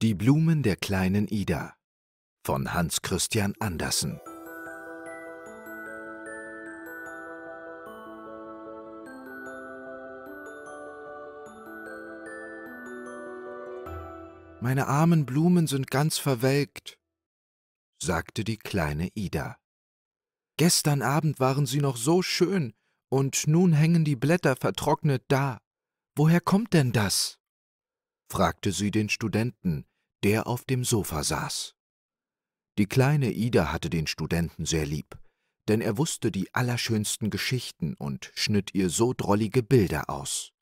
Die Blumen der kleinen Ida von Hans Christian Andersen Meine armen Blumen sind ganz verwelkt, sagte die kleine Ida. Gestern Abend waren sie noch so schön, und nun hängen die Blätter vertrocknet da. Woher kommt denn das? Fragte sie den Studenten, der auf dem Sofa saß. Die kleine Ida hatte den Studenten sehr lieb, denn er wusste die allerschönsten Geschichten und schnitt ihr so drollige Bilder aus.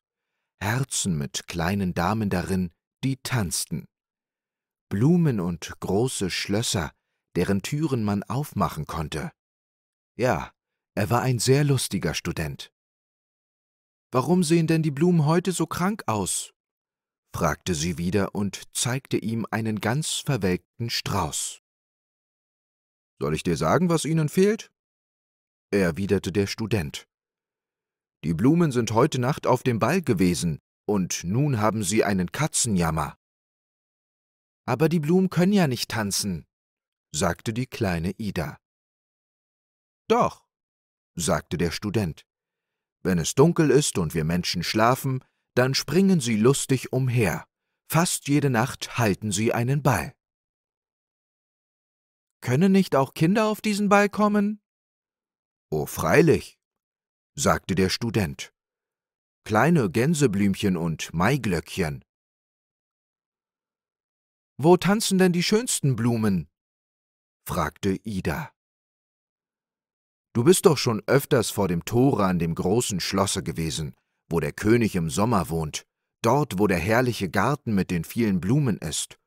Herzen mit kleinen Damen darin, die tanzten. Blumen und große Schlösser, deren Türen man aufmachen konnte. Ja, er war ein sehr lustiger Student. Warum sehen denn die Blumen heute so krank aus? Fragte sie wieder und zeigte ihm einen ganz verwelkten Strauß. Soll ich dir sagen, was ihnen fehlt? erwiderte der Student. Die Blumen sind heute Nacht auf dem Ball gewesen, und nun haben sie einen Katzenjammer. Aber die Blumen können ja nicht tanzen, sagte die kleine Ida. Doch, sagte der Student. Wenn es dunkel ist und wir Menschen schlafen, dann springen sie lustig umher. Fast jede Nacht halten sie einen Ball. Können nicht auch Kinder auf diesen Ball kommen? Oh, freilich, sagte der Student. Kleine Gänseblümchen und Maiglöckchen. Wo tanzen denn die schönsten Blumen? fragte Ida. Du bist doch schon öfters vor dem Tore an dem großen Schlosse gewesen wo der König im Sommer wohnt, dort, wo der herrliche Garten mit den vielen Blumen ist.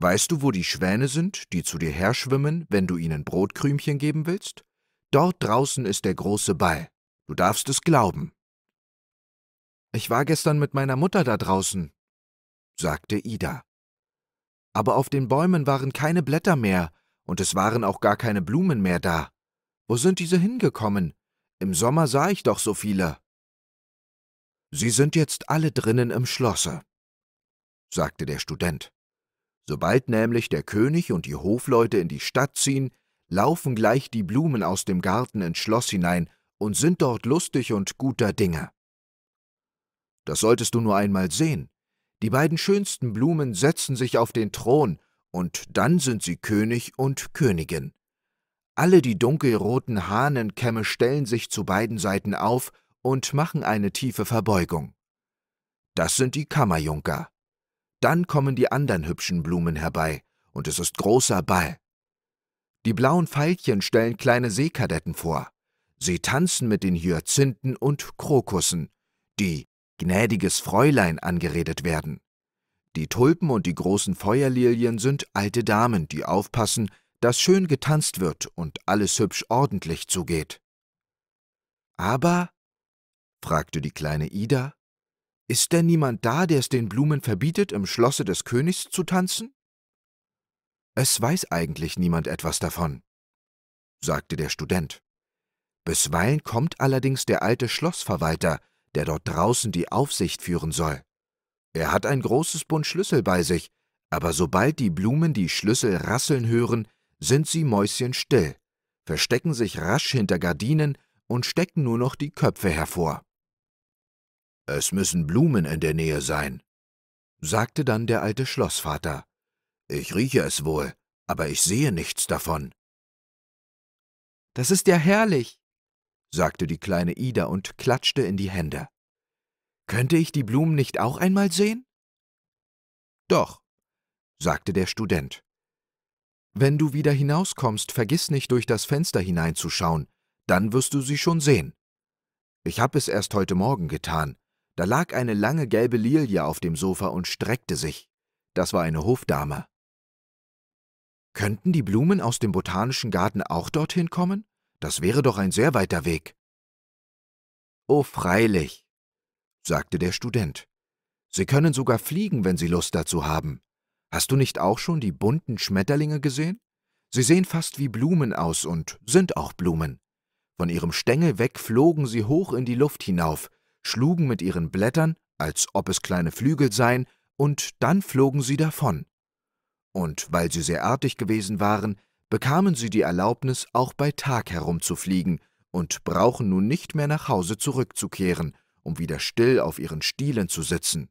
Weißt du, wo die Schwäne sind, die zu dir herschwimmen, wenn du ihnen Brotkrümchen geben willst? Dort draußen ist der große Ball. Du darfst es glauben. Ich war gestern mit meiner Mutter da draußen, sagte Ida. Aber auf den Bäumen waren keine Blätter mehr, und es waren auch gar keine Blumen mehr da. Wo sind diese hingekommen? Im Sommer sah ich doch so viele. Sie sind jetzt alle drinnen im Schlosse, sagte der Student. Sobald nämlich der König und die Hofleute in die Stadt ziehen, laufen gleich die Blumen aus dem Garten ins Schloss hinein und sind dort lustig und guter Dinge. Das solltest du nur einmal sehen. Die beiden schönsten Blumen setzen sich auf den Thron, und dann sind sie König und Königin. Alle die dunkelroten Hahnenkämme stellen sich zu beiden Seiten auf und machen eine tiefe Verbeugung. Das sind die Kammerjunker. Dann kommen die anderen hübschen Blumen herbei, und es ist großer Ball. Die blauen Veilchen stellen kleine Seekadetten vor. Sie tanzen mit den Hyazinthen und Krokussen, die gnädiges Fräulein angeredet werden. Die Tulpen und die großen Feuerlilien sind alte Damen, die aufpassen, dass schön getanzt wird und alles hübsch ordentlich zugeht. Aber fragte die kleine Ida. Ist denn niemand da, der es den Blumen verbietet, im Schlosse des Königs zu tanzen? Es weiß eigentlich niemand etwas davon, sagte der Student. Bisweilen kommt allerdings der alte Schlossverwalter, der dort draußen die Aufsicht führen soll. Er hat ein großes Bund Schlüssel bei sich, aber sobald die Blumen die Schlüssel rasseln hören, sind sie mäuschenstill, verstecken sich rasch hinter Gardinen und stecken nur noch die Köpfe hervor. Es müssen Blumen in der Nähe sein, sagte dann der alte Schlossvater. Ich rieche es wohl, aber ich sehe nichts davon. Das ist ja herrlich, sagte die kleine Ida und klatschte in die Hände. Könnte ich die Blumen nicht auch einmal sehen? Doch, sagte der Student. Wenn du wieder hinauskommst, vergiss nicht durch das Fenster hineinzuschauen, dann wirst du sie schon sehen. Ich habe es erst heute Morgen getan, da lag eine lange gelbe Lilie auf dem Sofa und streckte sich. Das war eine Hofdame. Könnten die Blumen aus dem botanischen Garten auch dorthin kommen? Das wäre doch ein sehr weiter Weg. Oh, freilich, sagte der Student. Sie können sogar fliegen, wenn Sie Lust dazu haben. Hast du nicht auch schon die bunten Schmetterlinge gesehen? Sie sehen fast wie Blumen aus und sind auch Blumen. Von ihrem Stängel weg flogen sie hoch in die Luft hinauf, schlugen mit ihren Blättern, als ob es kleine Flügel seien, und dann flogen sie davon. und weil sie sehr artig gewesen waren, bekamen sie die Erlaubnis, auch bei Tag herumzufliegen und brauchen nun nicht mehr nach Hause zurückzukehren, um wieder still auf ihren Stielen zu sitzen.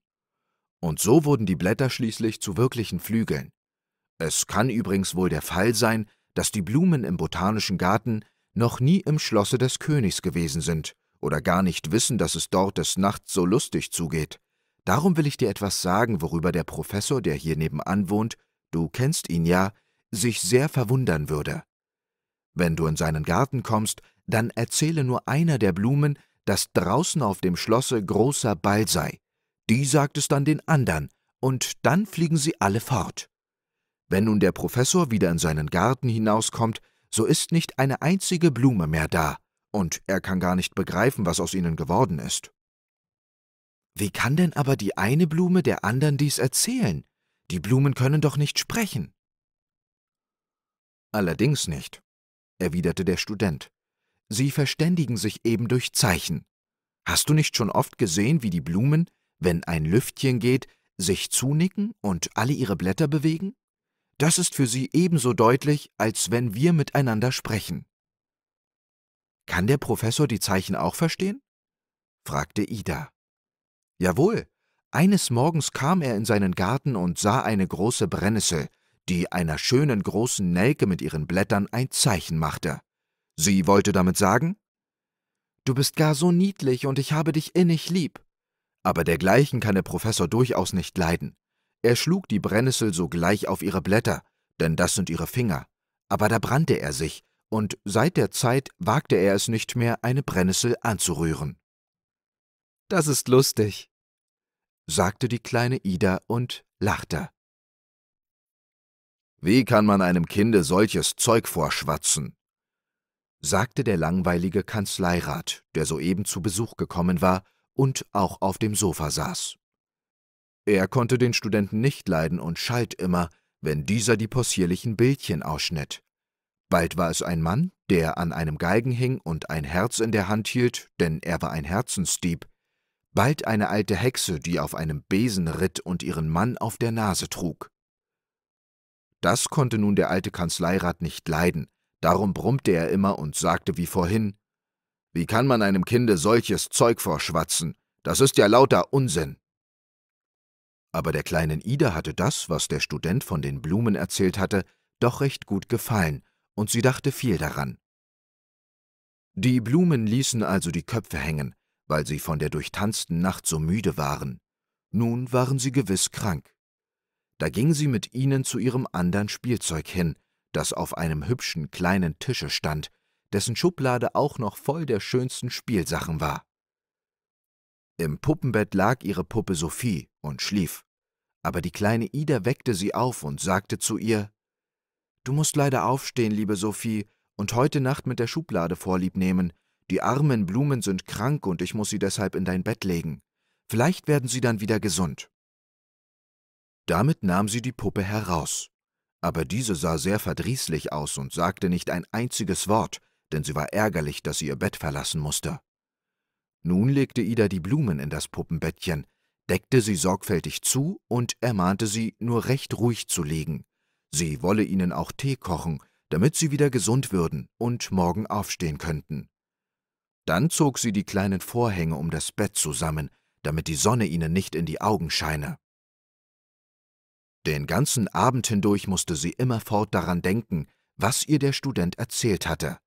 Und so wurden die Blätter schließlich zu wirklichen Flügeln. Es kann übrigens wohl der Fall sein, dass die Blumen im botanischen Garten noch nie im Schlosse des Königs gewesen sind oder gar nicht wissen, dass es dort des Nachts so lustig zugeht. Darum will ich dir etwas sagen, worüber der Professor, der hier nebenan wohnt, du kennst ihn ja, sich sehr verwundern würde. Wenn du in seinen Garten kommst, dann erzähle nur einer der Blumen, dass draußen auf dem Schlosse großer Ball sei. Die sagt es dann den andern, und dann fliegen sie alle fort. Wenn nun der Professor wieder in seinen Garten hinauskommt, so ist nicht eine einzige Blume mehr da, und er kann gar nicht begreifen, was aus ihnen geworden ist. Wie kann denn aber die eine Blume der andern dies erzählen? Die Blumen können doch nicht sprechen. Allerdings nicht, erwiderte der Student. Sie verständigen sich eben durch Zeichen. Hast du nicht schon oft gesehen, wie die Blumen, wenn ein Lüftchen geht, sich zunicken und alle ihre Blätter bewegen? Das ist für sie ebenso deutlich, als wenn wir miteinander sprechen. Kann der Professor die Zeichen auch verstehen? fragte Ida. Jawohl. Eines Morgens kam er in seinen Garten und sah eine große Brennnessel, die einer schönen großen Nelke mit ihren Blättern ein Zeichen machte. Sie wollte damit sagen, Du bist gar so niedlich und ich habe dich innig lieb. Aber dergleichen kann der Professor durchaus nicht leiden. Er schlug die Brennnessel sogleich auf ihre Blätter, denn das sind ihre Finger. Aber da brannte er sich, und seit der Zeit wagte er es nicht mehr, eine Brennnessel anzurühren. Das ist lustig, sagte die kleine Ida und lachte. Wie kann man einem Kinde solches Zeug vorschwatzen? sagte der langweilige Kanzleirat, der soeben zu Besuch gekommen war und auch auf dem Sofa saß. Er konnte den Studenten nicht leiden und schalt immer, wenn dieser die possierlichen Bildchen ausschnitt. Bald war es ein Mann, der an einem Geigen hing und ein Herz in der Hand hielt, denn er war ein Herzensdieb, bald eine alte Hexe, die auf einem Besen ritt und ihren Mann auf der Nase trug. Das konnte nun der alte Kanzleirat nicht leiden, darum brummte er immer und sagte wie vorhin, »Wie kann man einem Kinde solches Zeug vorschwatzen? Das ist ja lauter Unsinn!« Aber der kleinen Ida hatte das, was der Student von den Blumen erzählt hatte, doch recht gut gefallen, und sie dachte viel daran. Die Blumen ließen also die Köpfe hängen, weil sie von der durchtanzten Nacht so müde waren. Nun waren sie gewiss krank. Da ging sie mit ihnen zu ihrem andern Spielzeug hin, das auf einem hübschen kleinen Tische stand, dessen Schublade auch noch voll der schönsten Spielsachen war. Im Puppenbett lag ihre Puppe Sophie und schlief, aber die kleine Ida weckte sie auf und sagte zu ihr Du musst leider aufstehen, liebe Sophie, und heute Nacht mit der Schublade vorlieb nehmen. Die armen Blumen sind krank und ich muss sie deshalb in dein Bett legen. Vielleicht werden sie dann wieder gesund. Damit nahm sie die Puppe heraus. Aber diese sah sehr verdrießlich aus und sagte nicht ein einziges Wort, denn sie war ärgerlich, dass sie ihr Bett verlassen musste. Nun legte Ida die Blumen in das Puppenbettchen, deckte sie sorgfältig zu und ermahnte sie, nur recht ruhig zu liegen. Sie wolle ihnen auch Tee kochen, damit sie wieder gesund würden und morgen aufstehen könnten. Dann zog sie die kleinen Vorhänge um das Bett zusammen, damit die Sonne ihnen nicht in die Augen scheine. Den ganzen Abend hindurch musste sie immerfort daran denken, was ihr der Student erzählt hatte,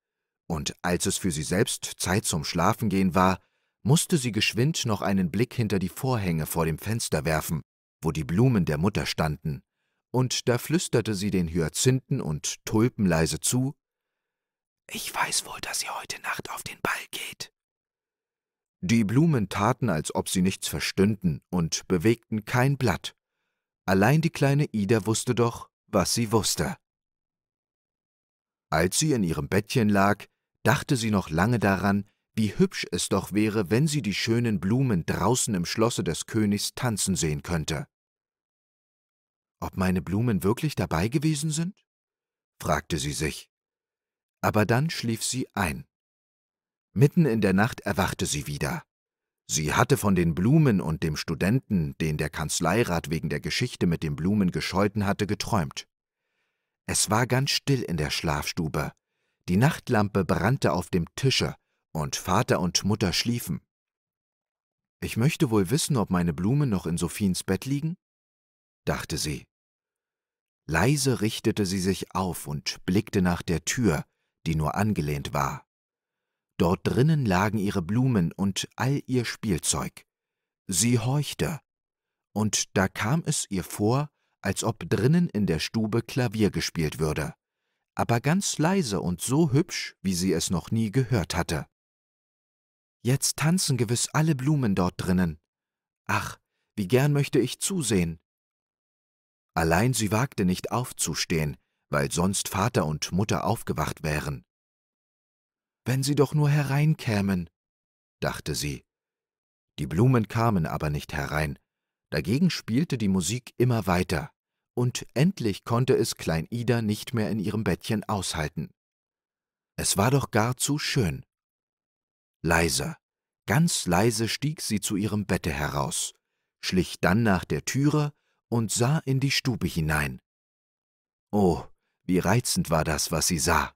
und als es für sie selbst Zeit zum Schlafengehen war, musste sie geschwind noch einen Blick hinter die Vorhänge vor dem Fenster werfen, wo die Blumen der Mutter standen, und da flüsterte sie den Hyazinthen und Tulpen leise zu Ich weiß wohl, dass sie heute Nacht auf den Ball geht. Die Blumen taten, als ob sie nichts verstünden und bewegten kein Blatt. Allein die kleine Ida wusste doch, was sie wusste. Als sie in ihrem Bettchen lag, dachte sie noch lange daran, wie hübsch es doch wäre, wenn sie die schönen Blumen draußen im Schlosse des Königs tanzen sehen könnte. Ob meine Blumen wirklich dabei gewesen sind? fragte sie sich. Aber dann schlief sie ein. Mitten in der Nacht erwachte sie wieder. Sie hatte von den Blumen und dem Studenten, den der Kanzleirat wegen der Geschichte mit den Blumen gescholten hatte, geträumt. Es war ganz still in der Schlafstube. Die Nachtlampe brannte auf dem Tische, und Vater und Mutter schliefen. Ich möchte wohl wissen, ob meine Blumen noch in Sophiens Bett liegen? dachte sie. Leise richtete sie sich auf und blickte nach der Tür, die nur angelehnt war. Dort drinnen lagen ihre Blumen und all ihr Spielzeug. Sie horchte, und da kam es ihr vor, als ob drinnen in der Stube Klavier gespielt würde, aber ganz leise und so hübsch, wie sie es noch nie gehört hatte. Jetzt tanzen gewiss alle Blumen dort drinnen. Ach, wie gern möchte ich zusehen. Allein sie wagte nicht aufzustehen, weil sonst Vater und Mutter aufgewacht wären. Wenn sie doch nur hereinkämen, dachte sie. Die Blumen kamen aber nicht herein, dagegen spielte die Musik immer weiter, und endlich konnte es Klein Ida nicht mehr in ihrem Bettchen aushalten. Es war doch gar zu schön. Leise, ganz leise stieg sie zu ihrem Bette heraus, schlich dann nach der Türe und sah in die Stube hinein. Oh, wie reizend war das, was sie sah.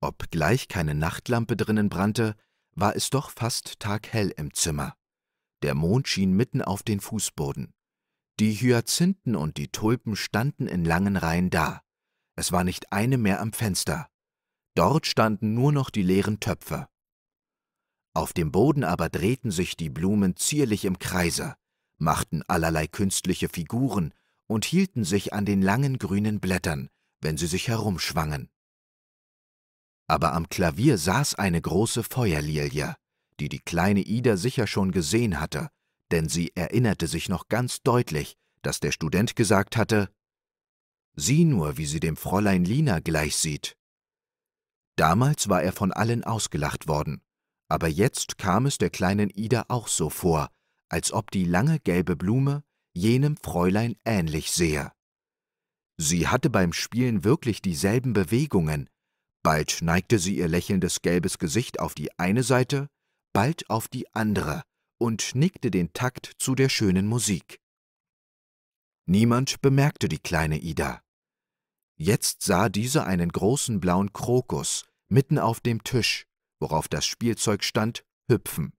Obgleich keine Nachtlampe drinnen brannte, war es doch fast taghell im Zimmer. Der Mond schien mitten auf den Fußboden. Die Hyazinthen und die Tulpen standen in langen Reihen da. Es war nicht eine mehr am Fenster. Dort standen nur noch die leeren Töpfe. Auf dem Boden aber drehten sich die Blumen zierlich im Kreise, machten allerlei künstliche Figuren und hielten sich an den langen grünen Blättern, wenn sie sich herumschwangen. Aber am Klavier saß eine große Feuerlilie, die die kleine Ida sicher schon gesehen hatte, denn sie erinnerte sich noch ganz deutlich, dass der Student gesagt hatte, Sieh nur, wie sie dem Fräulein Lina gleich sieht. Damals war er von allen ausgelacht worden, aber jetzt kam es der kleinen Ida auch so vor, als ob die lange gelbe Blume jenem Fräulein ähnlich sehe. Sie hatte beim Spielen wirklich dieselben Bewegungen, bald neigte sie ihr lächelndes gelbes Gesicht auf die eine Seite, bald auf die andere und nickte den Takt zu der schönen Musik. Niemand bemerkte die kleine Ida. Jetzt sah diese einen großen blauen Krokus mitten auf dem Tisch, worauf das Spielzeug stand, hüpfen,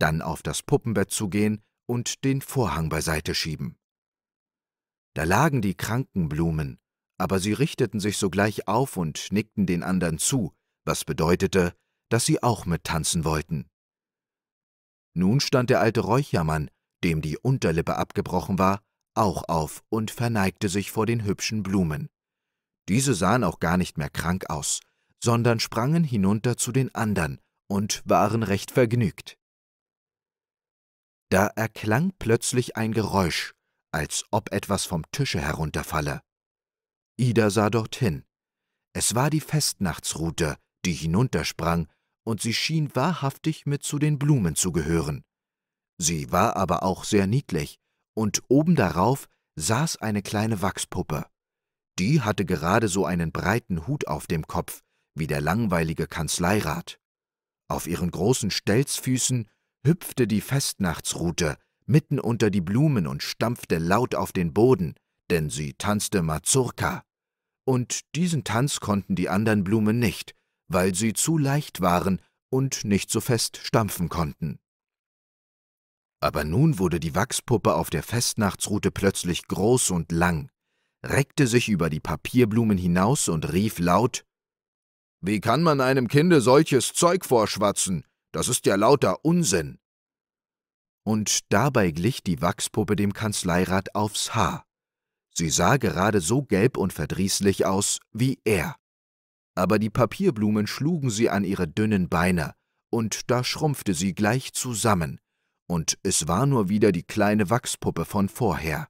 dann auf das Puppenbett zugehen und den Vorhang beiseite schieben. Da lagen die Krankenblumen, aber sie richteten sich sogleich auf und nickten den anderen zu, was bedeutete, dass sie auch mittanzen wollten. Nun stand der alte Räuchermann, dem die Unterlippe abgebrochen war, auch auf und verneigte sich vor den hübschen Blumen. Diese sahen auch gar nicht mehr krank aus, sondern sprangen hinunter zu den andern und waren recht vergnügt. Da erklang plötzlich ein Geräusch, als ob etwas vom Tische herunterfalle. Ida sah dorthin. Es war die Festnachtsrute, die hinuntersprang, und sie schien wahrhaftig mit zu den Blumen zu gehören. Sie war aber auch sehr niedlich, und oben darauf saß eine kleine Wachspuppe. Die hatte gerade so einen breiten Hut auf dem Kopf, wie der langweilige Kanzleirat. Auf ihren großen Stelzfüßen hüpfte die Festnachtsrute mitten unter die Blumen und stampfte laut auf den Boden, denn sie tanzte Mazurka. Und diesen Tanz konnten die anderen Blumen nicht, weil sie zu leicht waren und nicht so fest stampfen konnten. Aber nun wurde die Wachspuppe auf der Festnachtsrute plötzlich groß und lang, reckte sich über die Papierblumen hinaus und rief laut wie kann man einem Kinde solches Zeug vorschwatzen? Das ist ja lauter Unsinn. Und dabei glich die Wachspuppe dem Kanzleirat aufs Haar. Sie sah gerade so gelb und verdrießlich aus wie er. Aber die Papierblumen schlugen sie an ihre dünnen Beine, und da schrumpfte sie gleich zusammen, und es war nur wieder die kleine Wachspuppe von vorher.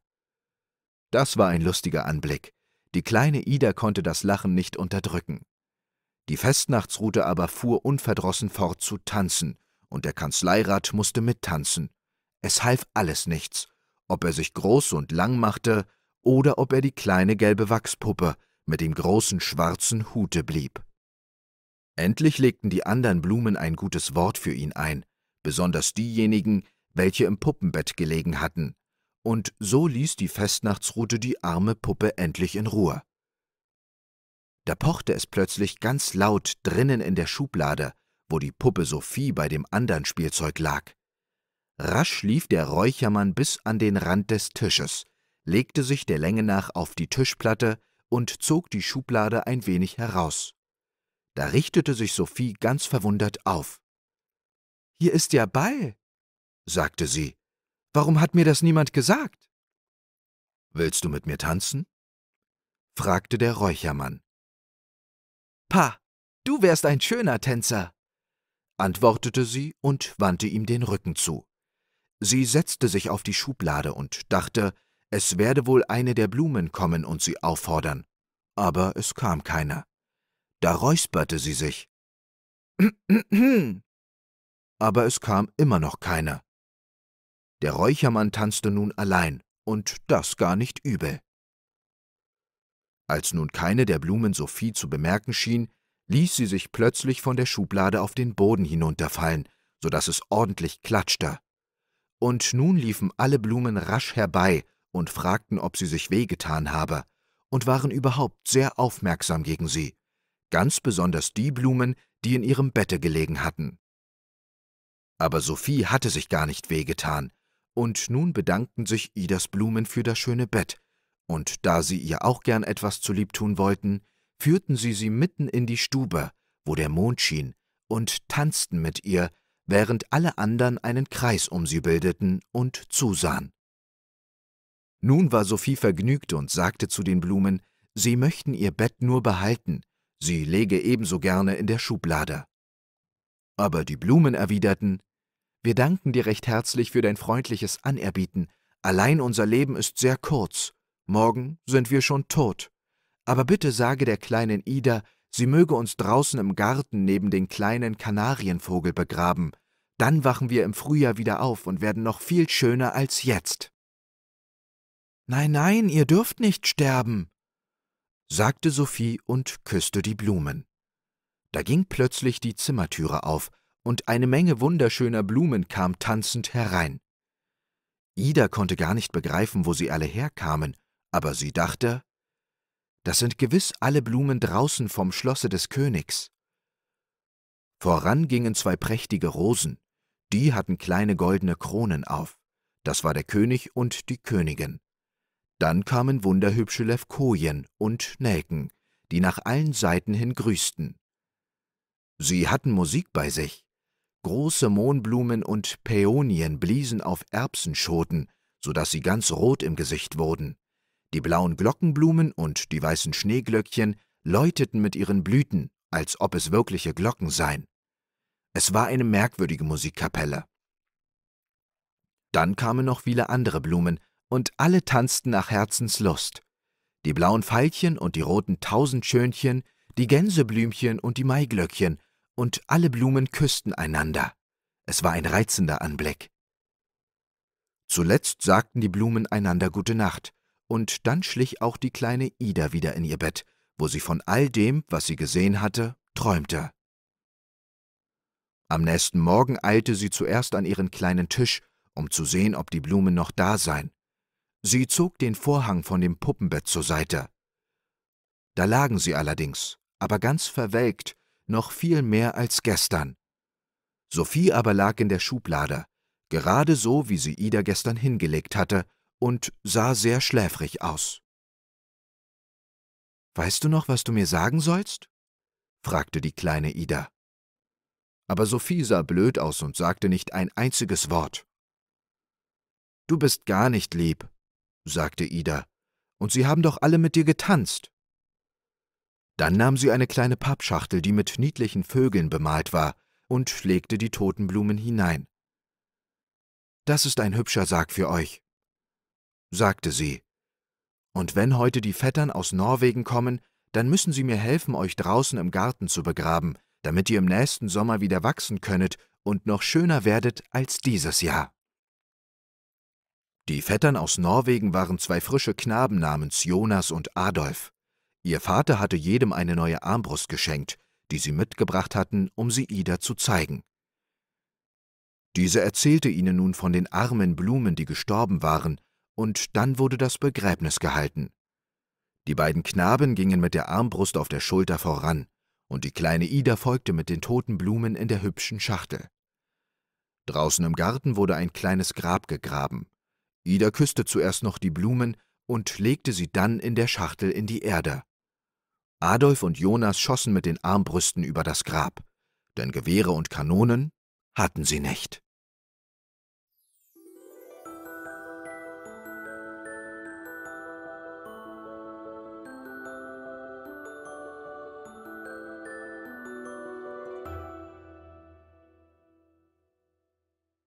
Das war ein lustiger Anblick. Die kleine Ida konnte das Lachen nicht unterdrücken. Die Festnachtsrute aber fuhr unverdrossen fort zu tanzen, und der Kanzleirat musste mittanzen. Es half alles nichts, ob er sich groß und lang machte oder ob er die kleine gelbe Wachspuppe mit dem großen schwarzen Hute blieb. Endlich legten die andern Blumen ein gutes Wort für ihn ein, besonders diejenigen, welche im Puppenbett gelegen hatten, und so ließ die Festnachtsrute die arme Puppe endlich in Ruhe. Da pochte es plötzlich ganz laut drinnen in der Schublade, wo die Puppe Sophie bei dem andern Spielzeug lag. Rasch lief der Räuchermann bis an den Rand des Tisches, legte sich der Länge nach auf die Tischplatte und zog die Schublade ein wenig heraus. Da richtete sich Sophie ganz verwundert auf. Hier ist ja Ball, sagte sie. Warum hat mir das niemand gesagt? Willst du mit mir tanzen? fragte der Räuchermann. Pa, du wärst ein schöner Tänzer, antwortete sie und wandte ihm den Rücken zu. Sie setzte sich auf die Schublade und dachte, es werde wohl eine der Blumen kommen und sie auffordern. Aber es kam keiner. Da räusperte sie sich. Aber es kam immer noch keiner. Der Räuchermann tanzte nun allein, und das gar nicht übel. Als nun keine der Blumen Sophie zu bemerken schien, ließ sie sich plötzlich von der Schublade auf den Boden hinunterfallen, so dass es ordentlich klatschte. Und nun liefen alle Blumen rasch herbei und fragten, ob sie sich wehgetan habe, und waren überhaupt sehr aufmerksam gegen sie, ganz besonders die Blumen, die in ihrem Bette gelegen hatten. Aber Sophie hatte sich gar nicht wehgetan, und nun bedankten sich Idas Blumen für das schöne Bett, und da sie ihr auch gern etwas zulieb tun wollten, führten sie sie mitten in die Stube, wo der Mond schien, und tanzten mit ihr, während alle anderen einen Kreis um sie bildeten und zusahen. Nun war Sophie vergnügt und sagte zu den Blumen, sie möchten ihr Bett nur behalten, sie lege ebenso gerne in der Schublade. Aber die Blumen erwiderten, wir danken dir recht herzlich für dein freundliches Anerbieten, allein unser Leben ist sehr kurz, morgen sind wir schon tot. Aber bitte sage der kleinen Ida, sie möge uns draußen im Garten neben den kleinen Kanarienvogel begraben, dann wachen wir im Frühjahr wieder auf und werden noch viel schöner als jetzt. Nein, nein, ihr dürft nicht sterben, sagte Sophie und küsste die Blumen. Da ging plötzlich die Zimmertüre auf, und eine Menge wunderschöner Blumen kam tanzend herein. Ida konnte gar nicht begreifen, wo sie alle herkamen, aber sie dachte, das sind gewiss alle Blumen draußen vom Schlosse des Königs. Voran gingen zwei prächtige Rosen, die hatten kleine goldene Kronen auf, das war der König und die Königin. Dann kamen wunderhübsche Levkojen und Nelken, die nach allen Seiten hin grüßten. Sie hatten Musik bei sich. Große Mohnblumen und Päonien bliesen auf Erbsenschoten, so dass sie ganz rot im Gesicht wurden. Die blauen Glockenblumen und die weißen Schneeglöckchen läuteten mit ihren Blüten, als ob es wirkliche Glocken seien. Es war eine merkwürdige Musikkapelle. Dann kamen noch viele andere Blumen, und alle tanzten nach Herzenslust. Die blauen Veilchen und die roten Tausendschönchen, die Gänseblümchen und die Maiglöckchen, und alle Blumen küssten einander. Es war ein reizender Anblick. Zuletzt sagten die Blumen einander Gute Nacht, und dann schlich auch die kleine Ida wieder in ihr Bett, wo sie von all dem, was sie gesehen hatte, träumte. Am nächsten Morgen eilte sie zuerst an ihren kleinen Tisch, um zu sehen, ob die Blumen noch da seien. Sie zog den Vorhang von dem Puppenbett zur Seite. Da lagen sie allerdings, aber ganz verwelkt, noch viel mehr als gestern. Sophie aber lag in der Schublade, gerade so, wie sie Ida gestern hingelegt hatte, und sah sehr schläfrig aus. Weißt du noch, was du mir sagen sollst? fragte die kleine Ida. Aber Sophie sah blöd aus und sagte nicht ein einziges Wort. Du bist gar nicht lieb, sagte Ida, und sie haben doch alle mit dir getanzt. Dann nahm sie eine kleine Pappschachtel, die mit niedlichen Vögeln bemalt war, und legte die toten Blumen hinein. Das ist ein hübscher Sarg für euch, sagte sie. Und wenn heute die Vettern aus Norwegen kommen, dann müssen sie mir helfen, euch draußen im Garten zu begraben, damit ihr im nächsten Sommer wieder wachsen könnet und noch schöner werdet als dieses Jahr. Die Vettern aus Norwegen waren zwei frische Knaben namens Jonas und Adolf. Ihr Vater hatte jedem eine neue Armbrust geschenkt, die sie mitgebracht hatten, um sie Ida zu zeigen. Diese erzählte ihnen nun von den armen Blumen, die gestorben waren, und dann wurde das Begräbnis gehalten. Die beiden Knaben gingen mit der Armbrust auf der Schulter voran, und die kleine Ida folgte mit den toten Blumen in der hübschen Schachtel. Draußen im Garten wurde ein kleines Grab gegraben. Ida küsste zuerst noch die Blumen und legte sie dann in der Schachtel in die Erde. Adolf und Jonas schossen mit den Armbrüsten über das Grab, denn Gewehre und Kanonen hatten sie nicht.